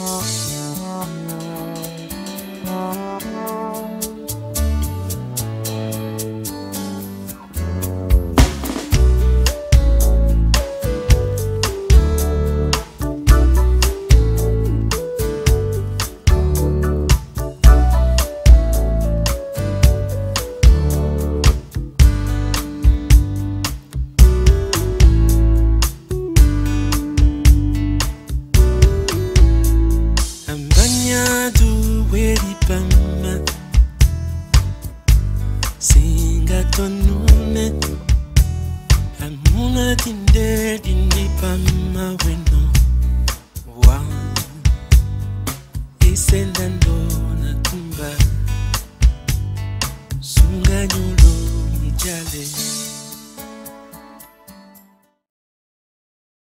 Música welipama singatonune amuna tinde dinipama weno wa. Isendandona sunga sunganyulo mjale